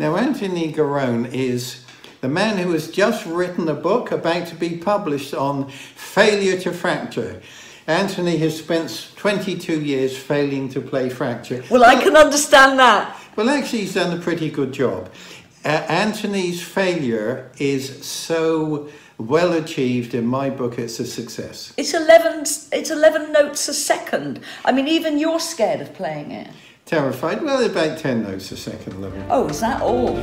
Now, Anthony Garone is the man who has just written a book about to be published on failure to fracture. Anthony has spent 22 years failing to play fracture. Well, I can understand that. Well, actually, he's done a pretty good job. Uh, Anthony's failure is so well achieved in my book it's a success It's 11, it's 11 notes a second. I mean, even you're scared of playing it. terrified well about 10 notes a second level Oh, is that all?